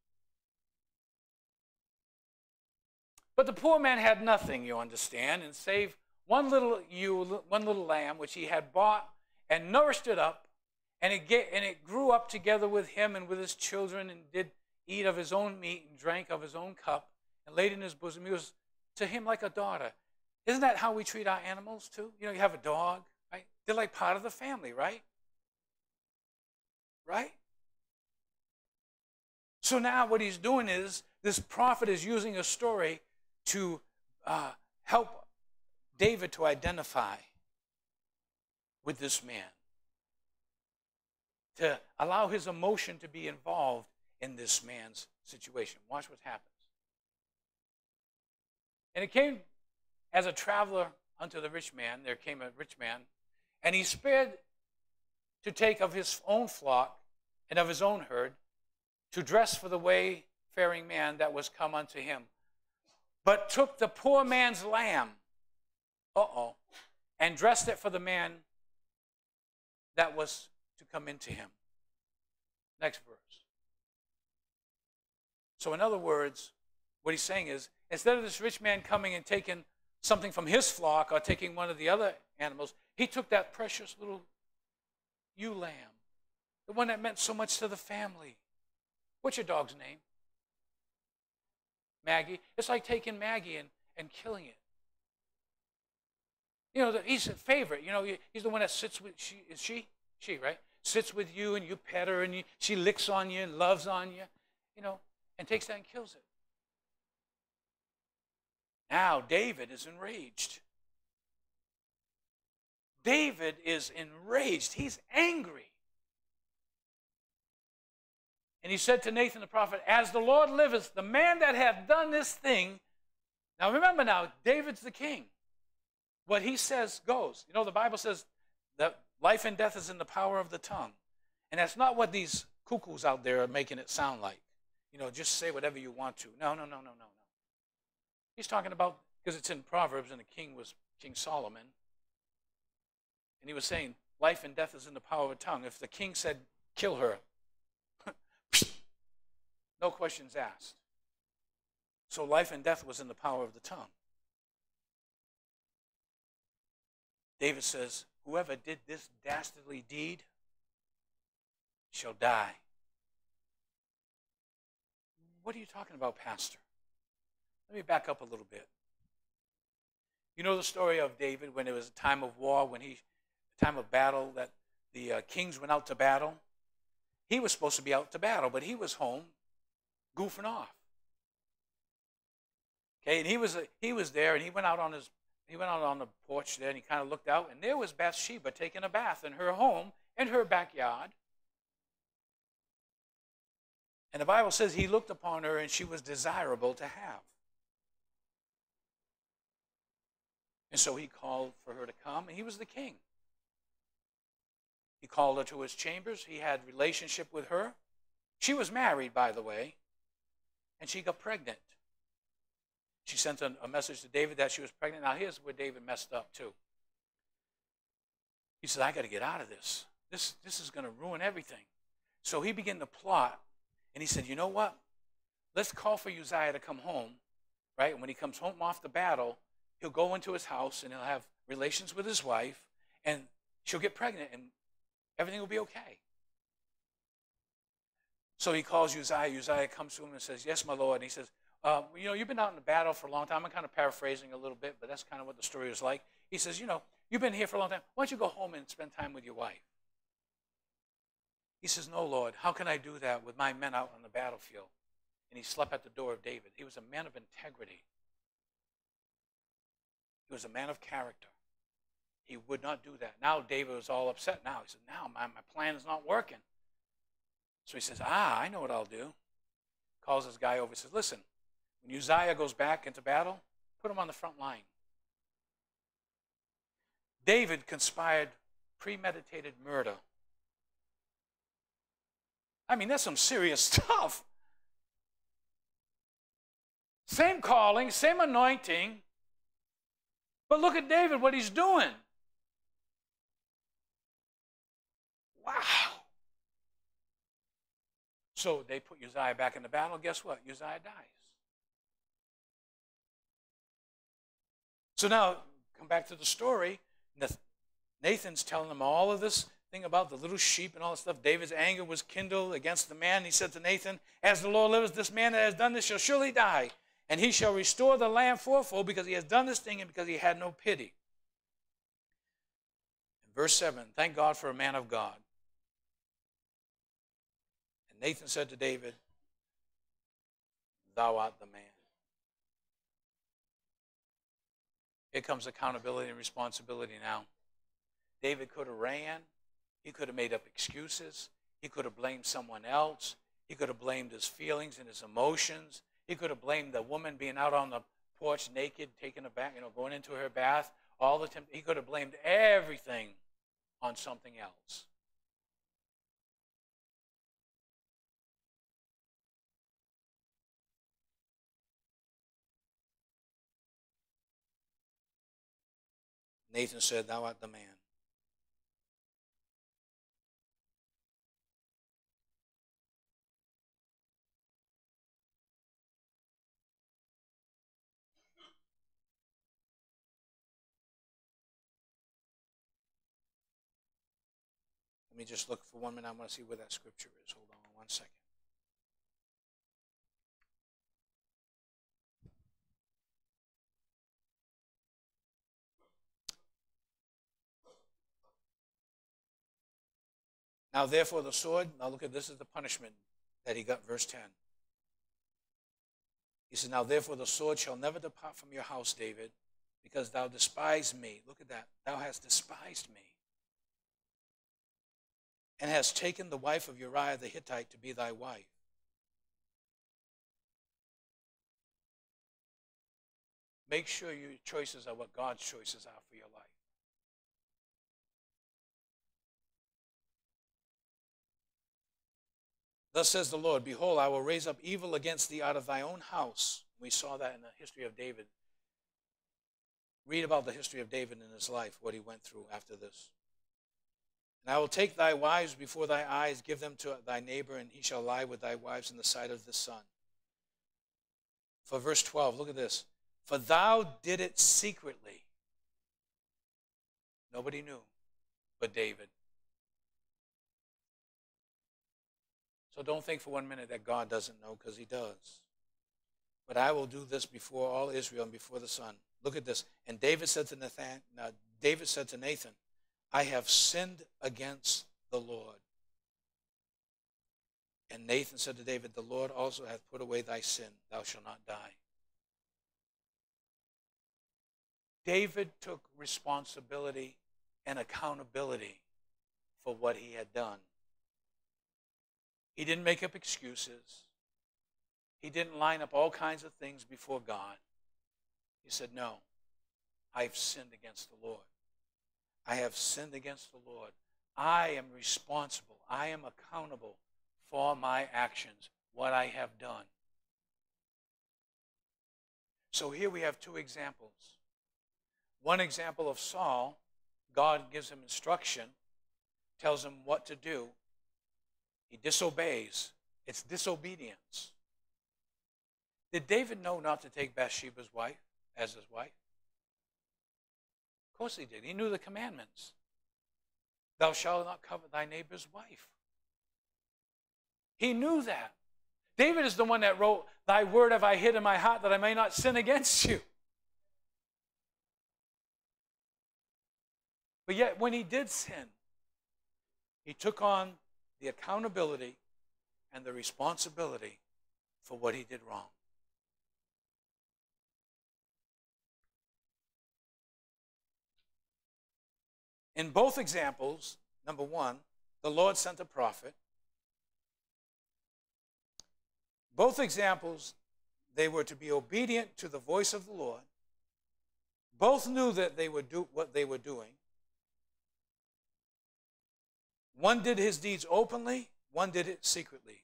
But the poor man had nothing, you understand, and save one little ewe, one little lamb, which he had bought and nourished it up, and it, get, and it grew up together with him and with his children, and did eat of his own meat and drank of his own cup, and laid in his bosom. He was to him like a daughter. Isn't that how we treat our animals too? You know, you have a dog, right? They're like part of the family, right? Right? So now what he's doing is this prophet is using a story to uh, help David to identify with this man, to allow his emotion to be involved in this man's situation. Watch what happens. And it came as a traveler unto the rich man, there came a rich man, and he spared to take of his own flock and of his own herd to dress for the wayfaring man that was come unto him, but took the poor man's lamb, uh oh, and dressed it for the man that was to come into him. Next verse. So, in other words, what he's saying is instead of this rich man coming and taking something from his flock or taking one of the other animals, he took that precious little ewe lamb, the one that meant so much to the family. What's your dog's name? Maggie. It's like taking Maggie and, and killing it. You know, he's a favorite. You know, he's the one that sits with, she, is she? She, right? Sits with you and you pet her and you, she licks on you and loves on you, you know, and takes that and kills it. Now David is enraged. David is enraged. He's angry. And he said to Nathan the prophet, As the Lord liveth, the man that hath done this thing. Now remember now, David's the king. What he says goes. You know, the Bible says that life and death is in the power of the tongue. And that's not what these cuckoos out there are making it sound like. You know, just say whatever you want to. No, no, no, no, no, no. He's talking about, because it's in Proverbs, and the king was King Solomon. And he was saying, life and death is in the power of a tongue. If the king said, kill her, no questions asked. So life and death was in the power of the tongue. David says, Whoever did this dastardly deed shall die. What are you talking about, Pastor? Let me back up a little bit. You know the story of David when it was a time of war, when he, time of battle, that the uh, kings went out to battle. He was supposed to be out to battle, but he was home goofing off. Okay, and he was he was there, and he went out on his he went out on the porch there, and he kind of looked out, and there was Bathsheba taking a bath in her home in her backyard. And the Bible says he looked upon her, and she was desirable to have. And so he called for her to come, and he was the king. He called her to his chambers. He had relationship with her. She was married, by the way, and she got pregnant. She sent a, a message to David that she was pregnant. Now, here's where David messed up, too. He said, I got to get out of this. This, this is going to ruin everything. So he began to plot, and he said, You know what? Let's call for Uzziah to come home, right? And when he comes home off the battle, he'll go into his house and he'll have relations with his wife, and she'll get pregnant, and everything will be okay. So he calls Uzziah. Uzziah comes to him and says, Yes, my Lord. And he says, uh, You know, you've been out in the battle for a long time. I'm kind of paraphrasing a little bit, but that's kind of what the story is like. He says, You know, you've been here for a long time. Why don't you go home and spend time with your wife? He says, No, Lord. How can I do that with my men out on the battlefield? And he slept at the door of David. He was a man of integrity, he was a man of character. He would not do that. Now David was all upset now. He said, Now my, my plan is not working. So he says, Ah, I know what I'll do. Calls his guy over says, Listen, when Uzziah goes back into battle, put him on the front line. David conspired premeditated murder. I mean, that's some serious stuff. Same calling, same anointing. But look at David, what he's doing. Wow. So they put Uzziah back in the battle. Guess what? Uzziah dies. So now, come back to the story. Nathan's telling them all of this thing about the little sheep and all this stuff. David's anger was kindled against the man. He said to Nathan, As the Lord lives, this man that has done this shall surely die, and he shall restore the land fourfold because he has done this thing and because he had no pity. verse 7 Thank God for a man of God. And Nathan said to David, Thou art the man. Here comes accountability and responsibility now. David could have ran. He could have made up excuses. He could have blamed someone else. He could have blamed his feelings and his emotions. He could have blamed the woman being out on the porch naked, taking a bath, you know, going into her bath. All the time. He could have blamed everything on something else. Nathan said, Thou art the man. Let me just look for one minute. I want to see where that scripture is. Hold on one second. Now, therefore, the sword, now look at this is the punishment that he got, verse 10. He says, Now, therefore, the sword shall never depart from your house, David, because thou despised me. Look at that. Thou hast despised me. And hast taken the wife of Uriah the Hittite to be thy wife. Make sure your choices are what God's choices are for your life. Thus says the Lord, Behold, I will raise up evil against thee out of thy own house. We saw that in the history of David. Read about the history of David in his life, what he went through after this. And I will take thy wives before thy eyes, give them to thy neighbor, and he shall lie with thy wives in the sight of the sun. For verse 12, look at this. For thou did it secretly. Nobody knew but David. So don't think for one minute that God doesn't know, because he does. But I will do this before all Israel and before the sun. Look at this. And David said to Nathan, David said to Nathan, I have sinned against the Lord. And Nathan said to David, The Lord also hath put away thy sin. Thou shalt not die. David took responsibility and accountability for what he had done. He didn't make up excuses. He didn't line up all kinds of things before God. He said, No, I've sinned against the Lord. I have sinned against the Lord. I am responsible. I am accountable for my actions, what I have done. So here we have two examples. One example of Saul, God gives him instruction, tells him what to do. He disobeys. It's disobedience. Did David know not to take Bathsheba's wife as his wife? Course he did. He knew the commandments. Thou shalt not covet thy neighbor's wife. He knew that. David is the one that wrote, Thy word have I hid in my heart that I may not sin against you. But yet, when he did sin, he took on the accountability and the responsibility for what he did wrong. In both examples, number one, the Lord sent a prophet. Both examples, they were to be obedient to the voice of the Lord. Both knew that they would do what they were doing. One did his deeds openly, one did it secretly.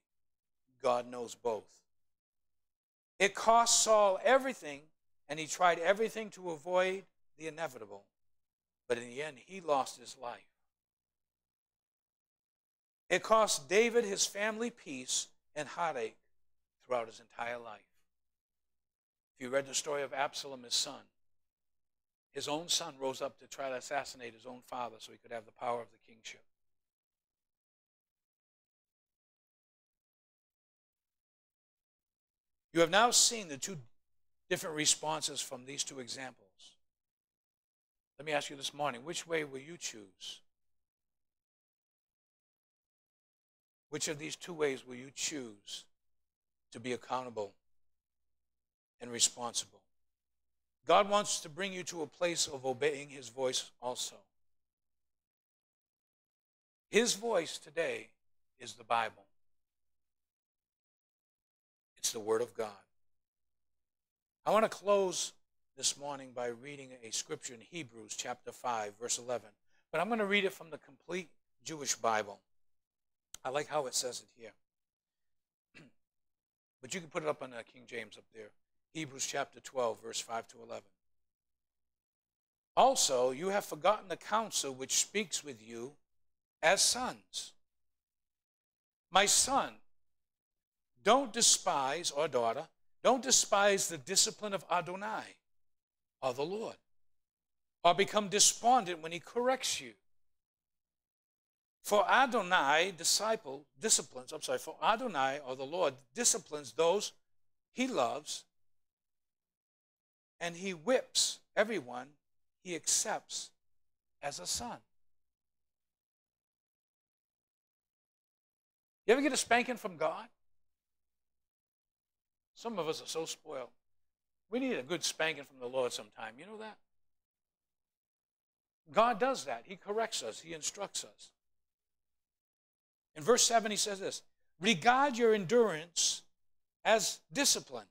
God knows both. It cost Saul everything, and he tried everything to avoid the inevitable. But in the end, he lost his life. It cost David his family peace and heartache throughout his entire life. If you read the story of Absalom, his son, his own son rose up to try to assassinate his own father so he could have the power of the kingship. You have now seen the two different responses from these two examples. Let me ask you this morning which way will you choose? Which of these two ways will you choose to be accountable and responsible? God wants to bring you to a place of obeying His voice also. His voice today is the Bible, it's the Word of God. I want to close this morning by reading a scripture in Hebrews chapter 5, verse 11. But I'm going to read it from the complete Jewish Bible. I like how it says it here. but you can put it up on uh, King James up there. Hebrews chapter 12, verse 5 to 11. Also, you have forgotten the counsel which speaks with you as sons. My son, don't despise, or daughter, don't despise the discipline of Adonai of the Lord, or become despondent when he corrects you. For Adonai disciple disciplines, I'm sorry, for Adonai or the Lord disciplines those he loves, and he whips everyone he accepts as a son. You ever get a spanking from God? Some of us are so spoiled. We need a good spanking from the Lord sometime. You know that? God does that. He corrects us, He instructs us. In verse 7, he says this Regard your endurance as discipline.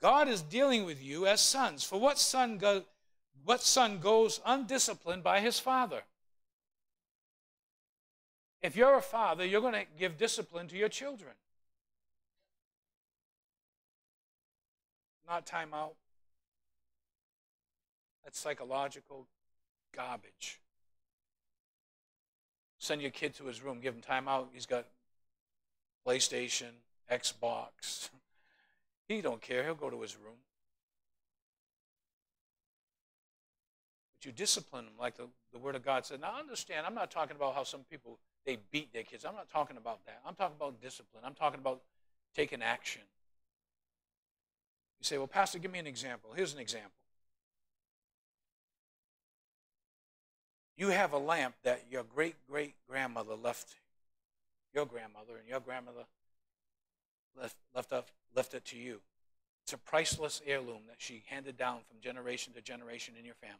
God is dealing with you as sons. For what son, go, what son goes undisciplined by his father? If you're a father, you're going to give discipline to your children. Not time out. That's psychological garbage. Send your kid to his room, give him time out. He's got PlayStation, Xbox. He don't care. He'll go to his room. But you discipline him like the, the Word of God said. Now, understand, I'm not talking about how some people, they beat their kids. I'm not talking about that. I'm talking about discipline. I'm talking about taking action. You say, well, Pastor, give me an example. Here's an example. You have a lamp that your great great grandmother left your grandmother, and your grandmother left, left, up, left it to you. It's a priceless heirloom that she handed down from generation to generation in your family.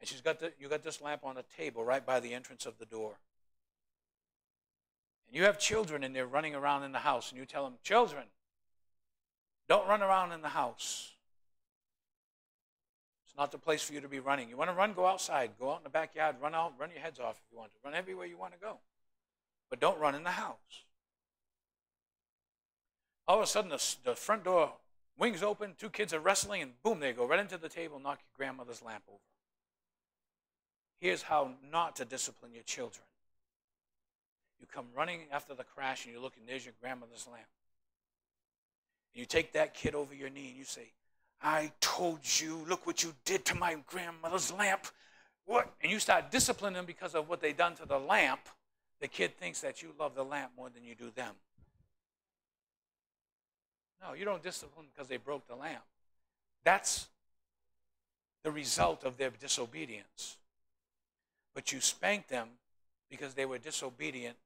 And she's got the, you got this lamp on a table right by the entrance of the door. And you have children and they're running around in the house, and you tell them, Children, don't run around in the house. It's not the place for you to be running. You want to run, go outside. Go out in the backyard, run out, run your heads off if you want to. Run everywhere you want to go. But don't run in the house. All of a sudden, the, the front door wings open, two kids are wrestling, and boom, they go right into the table, knock your grandmother's lamp over. Here's how not to discipline your children. You come running after the crash, and you look, and there's your grandmother's lamp. You take that kid over your knee, and you say, I told you, look what you did to my grandmother's lamp. What? And you start disciplining them because of what they done to the lamp. The kid thinks that you love the lamp more than you do them. No, you don't discipline because they broke the lamp. That's the result of their disobedience. But you spank them because they were disobedient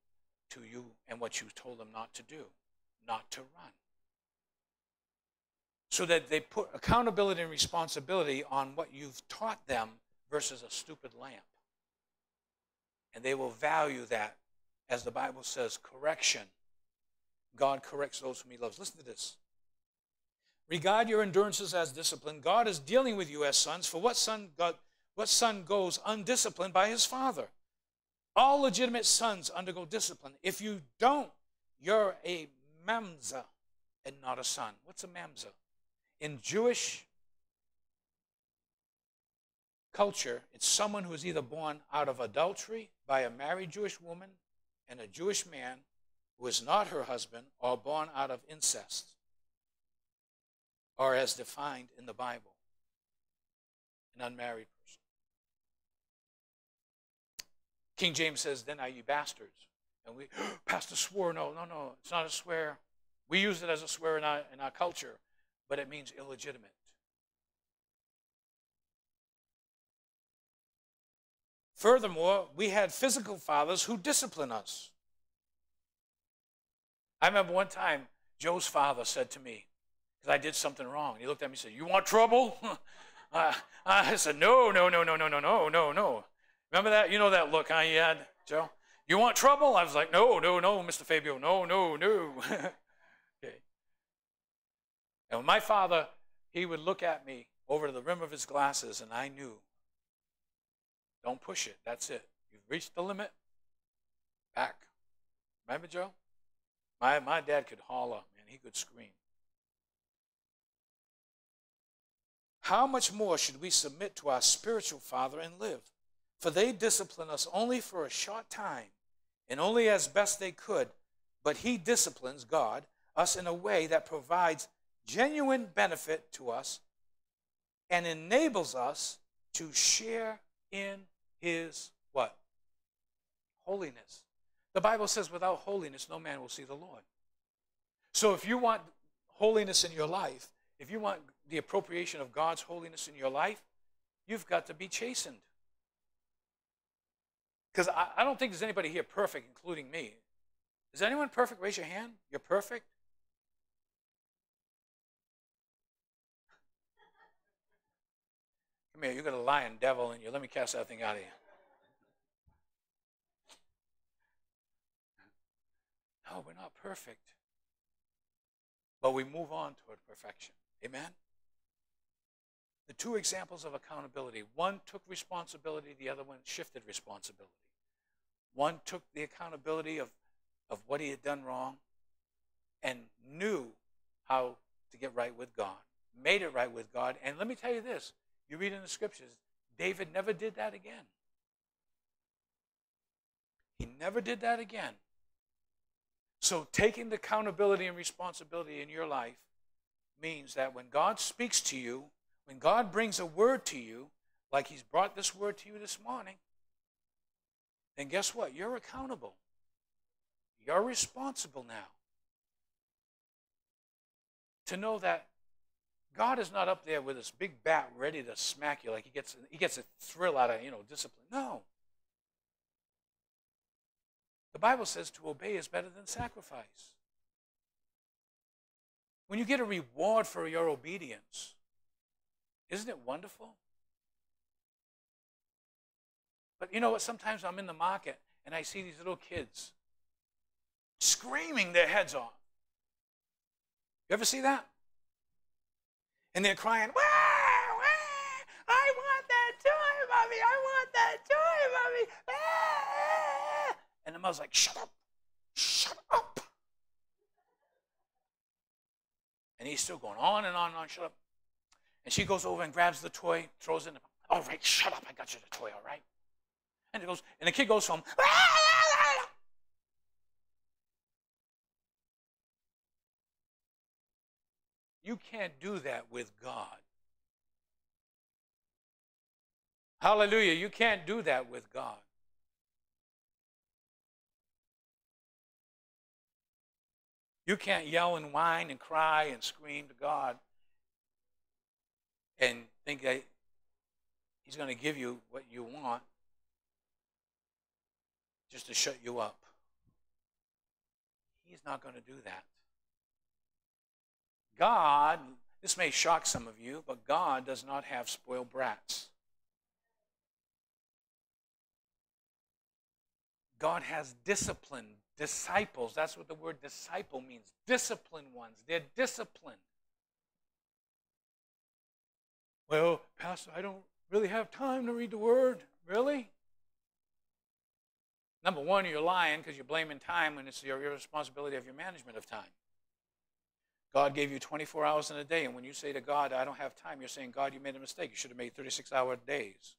to you and what you told them not to do, not to run. So that they put accountability and responsibility on what you've taught them versus a stupid lamp. And they will value that, as the Bible says, correction. God corrects those whom he loves. Listen to this. Regard your endurances as discipline. God is dealing with you as sons. For what son, God, what son goes undisciplined by his father? All legitimate sons undergo discipline. If you don't, you're a mamza and not a son. What's a mamza? In Jewish culture, it's someone who is either born out of adultery by a married Jewish woman and a Jewish man who is not her husband, or born out of incest or as defined in the Bible an unmarried person. King James says, Then are you bastards. And we, Pastor swore. No, no, no, it's not a swear. We use it as a swear in our, in our culture, but it means illegitimate. Furthermore, we had physical fathers who discipline us. I remember one time Joe's father said to me, because I did something wrong. He looked at me and said, You want trouble? uh, I said, No, no, no, no, no, no, no, no, no. Remember that? You know that look huh, you had, Joe? You want trouble? I was like, No, no, no, Mr. Fabio, no, no, no. And my father, he would look at me over the rim of his glasses, and I knew, don't push it. That's it. You've reached the limit. Back. Remember, Joe? My, my dad could holler, and He could scream. how much more should we submit to our spiritual Father and live? For they discipline us only for a short time and only as best they could, but He disciplines, God, us in a way that provides genuine benefit to us and enables us to share in His what? Holiness. The Bible says, without holiness, no man will see the Lord. So if you want holiness in your life, if you want the appropriation of God's holiness in your life, you've got to be chastened. Because I, I, don't think there's anybody here perfect, including me. Is anyone perfect? Raise your hand. You're perfect? Come here, you got a lion devil in you. Let me cast that thing out of you. No, we're not perfect. But we move on toward perfection. Amen? The two examples of accountability one took responsibility, the other one shifted responsibility. One took the accountability of, of what he had done wrong and knew how to get right with God, made it right with God. And let me tell you this you read in the scriptures, David never did that again. He never did that again. So, taking the accountability and responsibility in your life means that when God speaks to you, when God brings a word to you, like He's brought this word to you this morning, then guess what? You're accountable. You're responsible now. To know that God is not up there with this big bat ready to smack you like he gets he gets a thrill out of, you know, discipline. No. The Bible says to obey is better than sacrifice. When you get a reward for your obedience, isn't it wonderful? But you know what? Sometimes I'm in the market and I see these little kids screaming their heads off. You ever see that? And they're crying, wah, wah, I want that toy, mommy. I want that toy, mommy. Ah, And the mother's like, shut up. Shut up. And he's still going on and on and on, shut up. And she goes over and grabs the toy, throws it in the all right, shut up, I got you the toy, all right? And it goes, and the kid goes from You can't do that with God. Hallelujah. You can't do that with God. You can't yell and whine and cry and scream to God and think that He's going to give you what you want just to shut you up. He's not going to do that. God, this may shock some of you, but God does not have spoiled brats. God has disciplined disciples. That's what the word disciple means. Disciplined ones. They're disciplined. Well, Pastor, I don't really have time to read the word. Really? Number one, you're lying because you're blaming time when it's your responsibility of your management of time. God gave you 24 hours in a day, and when you say to God, I don't have time, you're saying, God, you made a mistake. You should have made 36 hour days.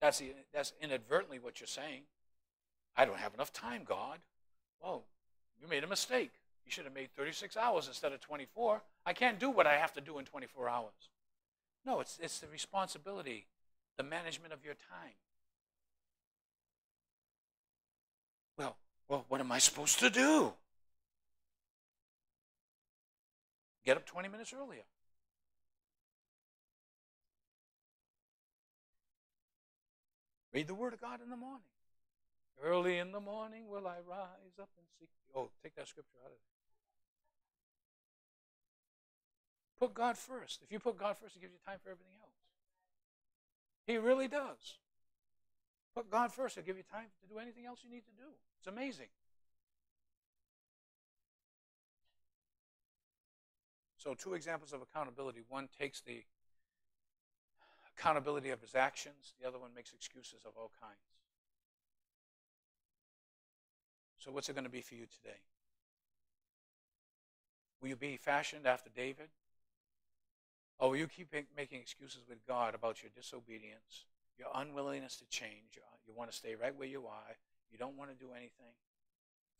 That's, that's inadvertently what you're saying. I don't have enough time, God. Well, you made a mistake. You should have made 36 hours instead of 24. I can't do what I have to do in 24 hours. No, it's, it's the responsibility, the management of your time. Well, well, what am I supposed to do? Get up 20 minutes earlier. Read the Word of God in the morning. Early in the morning will I rise up and seek thee. Oh, take that scripture out of there. Put God first. If you put God first, it gives you time for everything else. He really does. Put God first, He'll give you time to do anything else you need to do. It's amazing. So, two examples of accountability. One takes the accountability of his actions, the other one makes excuses of all kinds. So, what's it going to be for you today? Will you be fashioned after David? Or will you keep making excuses with God about your disobedience, your unwillingness to change? You want to stay right where you are. You don't want to do anything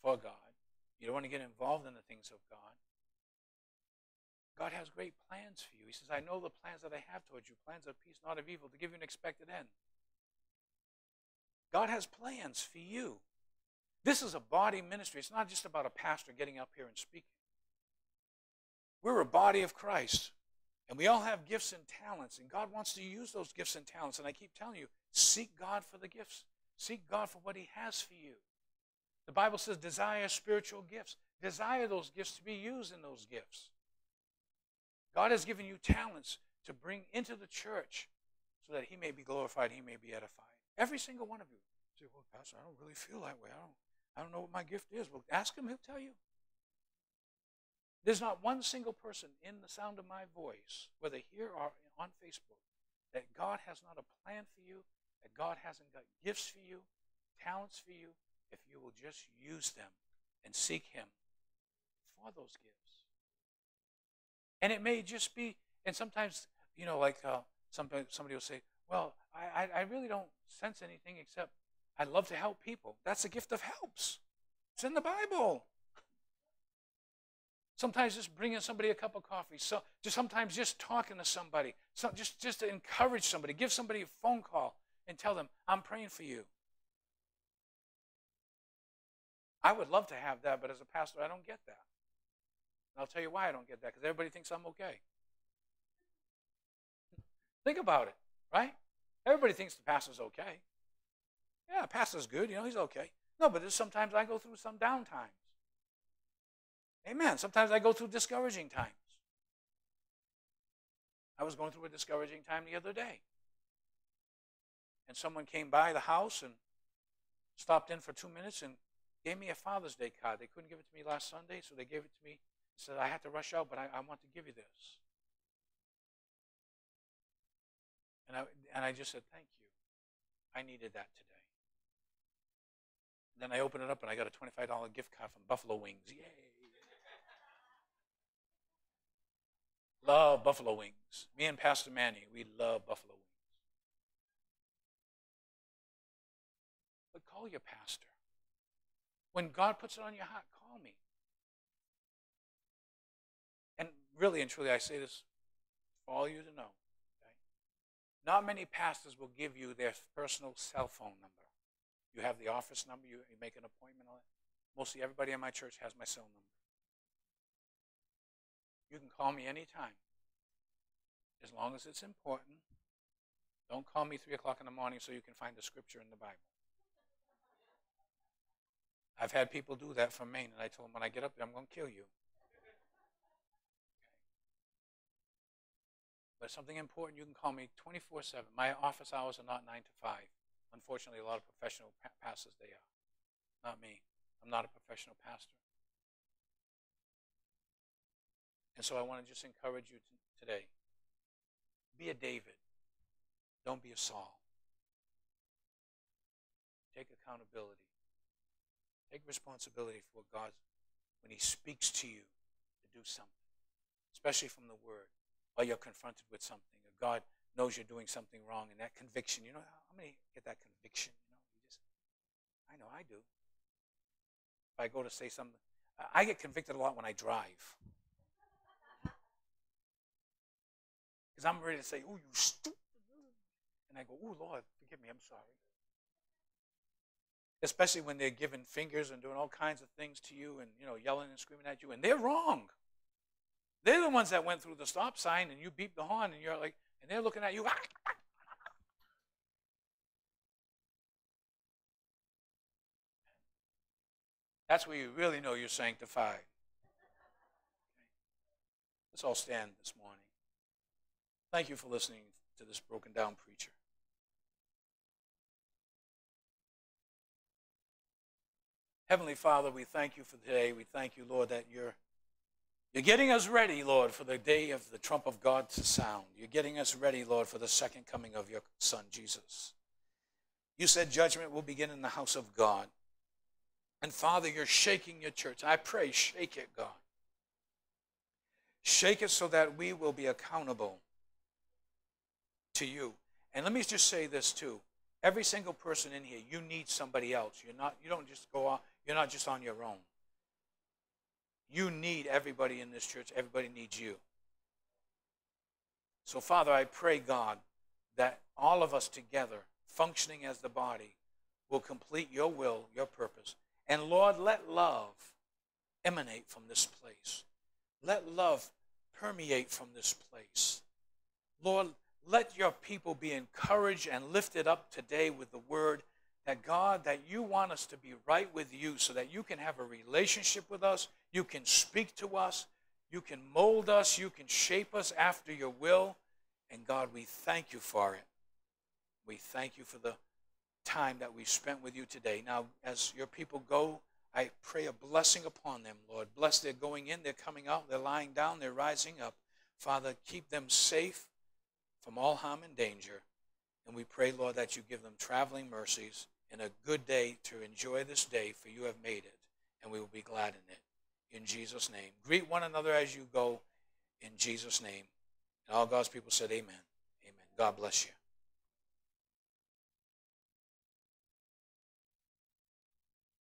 for God. You don't want to get involved in the things of God. God has great plans for you. He says, I know the plans that I have towards you plans of peace, not of evil, to give you an expected end. God has plans for you. This is a body ministry. It's not just about a pastor getting up here and speaking. We're a body of Christ, and we all have gifts and talents, and God wants to use those gifts and talents. And I keep telling you, seek God for the gifts, seek God for what He has for you. The Bible says, desire spiritual gifts, desire those gifts to be used in those gifts. God has given you talents to bring into the church so that he may be glorified, he may be edified. Every single one of you. say, well, Pastor, I don't really feel that way. I don't, I don't know what my gift is. Well, ask him, he'll tell you. There's not one single person in the sound of my voice, whether here or on Facebook, that God has not a plan for you, that God hasn't got gifts for you, talents for you if you will just use them and seek Him for those gifts. And it may just be, and sometimes, you know, like uh, somebody, somebody will say, well, I, I really don't sense anything except I love to help people. That's a gift of helps. It's in the Bible. Sometimes just bringing somebody a cup of coffee. So just sometimes just talking to somebody. So just, just to encourage somebody. Give somebody a phone call and tell them, I'm praying for you. I would love to have that, but as a pastor, I don't get that. And I'll tell you why I don't get that, because everybody thinks I'm okay. Think about it, right? Everybody thinks the pastor's okay. Yeah, pastor's good, you know, he's okay. No, but sometimes I go through some down times. Amen. Sometimes I go through discouraging times. I was going through a discouraging time the other day. And someone came by the house and stopped in for two minutes and gave me a Father's Day card. They couldn't give it to me last Sunday, so they gave it to me. Said I had to rush out, but I, I want to give you this. And I, and I just said, thank you. I needed that today. then I opened it up and I got a $25 gift card from Buffalo Wings. Yay. love buffalo wings. Me and Pastor Manny, we love buffalo wings. But call your pastor. When God puts it on your heart, call me. Really and truly, I say this for all you to know. Okay? Not many pastors will give you their personal cell phone number. You have the office number, you, you make an appointment on it. Mostly everybody in my church has my cell number. You can call me anytime. As long as it's important. Don't call me 3 o'clock in the morning so you can find the scripture in the Bible. I've had people do that from Maine, and I told them when I get up there, I'm going to kill you. But something important, you can call me 24 7. My office hours are not 9 to 5. Unfortunately, a lot of professional pastors, they are. Not me. I'm not a professional pastor. And so I want to just encourage you today be a David, don't be a Saul. Take accountability. Take responsibility for what God, when He speaks to you to do something, especially from the Word, or you're confronted with something, or God knows you're doing something wrong, and that conviction, you know, how many get that conviction? You know, you just, I know I do. If I go to say something, I get convicted a lot when I drive. Because I'm ready to say, oh, you stupid. And I go, oh, Lord, forgive me, I'm sorry. Especially when they're giving fingers and doing all kinds of things to you and, you know, yelling and screaming at you, and they're wrong. They're the ones that went through the stop sign and you beep the horn and you're like, and they're looking at you. Ah, ah, ah. That's where you really know you're sanctified. Let's all stand this morning. Thank you for listening to this broken down preacher. Heavenly Father, we thank you for today. We thank you, Lord, that you're, you're getting us ready, Lord, for the day of the trump of God to sound. You're getting us ready, Lord, for the second coming of your Son, Jesus. You said judgment will begin in the house of God. And Father, you're shaking your church. I pray, shake it, God. Shake it so that we will be accountable to you. And let me just say this too. Every single person in here, you need somebody else. You're not you don't just go on, you're not just on your own. You need everybody in this church. Everybody needs you. So Father, I pray God that all of us together, functioning as the body, will complete your will, your purpose. And Lord, let love emanate from this place. Let love permeate from this place. Lord, let your people be encouraged and lifted up today with the word that God, that you want us to be right with you so that you can have a relationship with us, you can speak to us, you can mold us, you can shape us after your will. And God, we thank you for it. We thank you for the time that we spent with you today. Now, as your people go, I pray a blessing upon them, Lord. Bless their going in, their coming out, their lying down, their rising up. Father, keep them safe from all harm and danger. And we pray, Lord, that you give them traveling mercies and a good day to enjoy this day, for you have made it, and we will be glad in it. In Jesus' name. Greet one another as you go in Jesus' name. And all God's people said, Amen. Amen. God bless you.